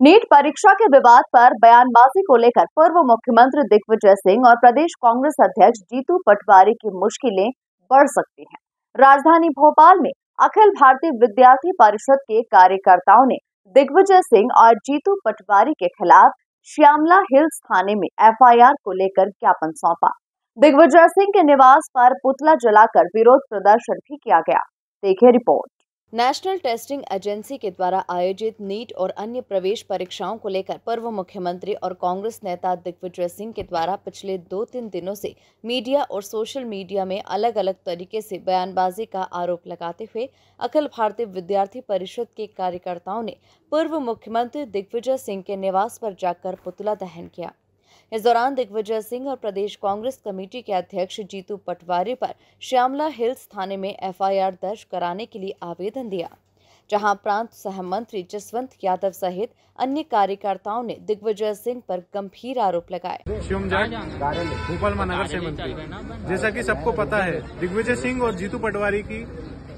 NEET परीक्षा के विवाद पर बयानबाजी को लेकर पूर्व मुख्यमंत्री दिग्विजय सिंह और प्रदेश कांग्रेस अध्यक्ष जीतू पटवारी की मुश्किलें बढ़ सकती हैं। राजधानी भोपाल में अखिल भारतीय विद्यार्थी परिषद के कार्यकर्ताओं ने दिग्विजय सिंह और जीतू पटवारी के खिलाफ श्यामला हिल्स थाने में एफआईआर को लेकर ज्ञापन सौंपा। दिग्विजय सिंह के निवास पर पुतला जलाकर विरोध प्रदर्शन भी किया गया। देखिए रिपोर्ट। नेशनल टेस्टिंग एजेंसी के द्वारा आयोजित नीट और अन्य प्रवेश परीक्षाओं को लेकर पूर्व मुख्यमंत्री और कांग्रेस नेता दिग्विजय सिंह के द्वारा पिछले दो तीन दिनों से मीडिया और सोशल मीडिया में अलग अलग तरीके से बयानबाजी का आरोप लगाते हुए अखिल भारतीय विद्यार्थी परिषद के कार्यकर्ताओं ने पूर्व मुख्यमंत्री दिग्विजय सिंह के निवास पर जाकर पुतला दहन किया। इस दौरान दिग्विजय सिंह और प्रदेश कांग्रेस कमेटी के अध्यक्ष जीतू पटवारी पर श्यामला हिल्स थाने में एफआईआर दर्ज कराने के लिए आवेदन दिया, जहाँ प्रांत सह मंत्री जसवंत यादव सहित अन्य कार्यकर्ताओं ने दिग्विजय सिंह पर गंभीर आरोप लगाए। भोपाल महानगर से मंत्री। जैसा कि सबको पता है, दिग्विजय सिंह और जीतू पटवारी की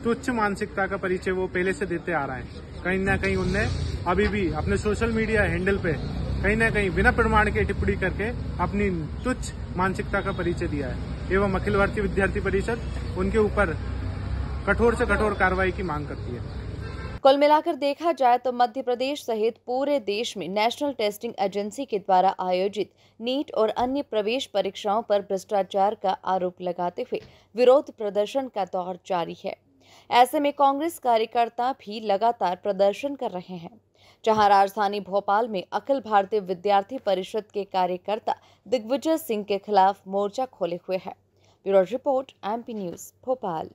तुच्छ मानसिकता का परिचय वो पहले से देते आ रहे हैं। कहीं ना कहीं उनने अभी भी अपने सोशल मीडिया हैंडल पे कहीं ना कहीं बिना प्रमाण के टिप्पणी करके अपनी तुच्छ मानसिकता का परिचय दिया है। एवं अखिल भारतीय विद्यार्थी परिषद उनके ऊपर कठोर से कठोर कार्रवाई की मांग करती है। कुल मिलाकर देखा जाए तो मध्य प्रदेश सहित पूरे देश में नेशनल टेस्टिंग एजेंसी के द्वारा आयोजित नीट और अन्य प्रवेश परीक्षाओं पर भ्रष्टाचार का आरोप लगाते हुए विरोध प्रदर्शन का दौर जारी है। ऐसे में कांग्रेस कार्यकर्ता भी लगातार प्रदर्शन कर रहे हैं। जहाँ राजधानी भोपाल में अखिल भारतीय विद्यार्थी परिषद के कार्यकर्ता दिग्विजय सिंह के खिलाफ मोर्चा खोले हुए हैं। Bureau report, MP news, Bhopal.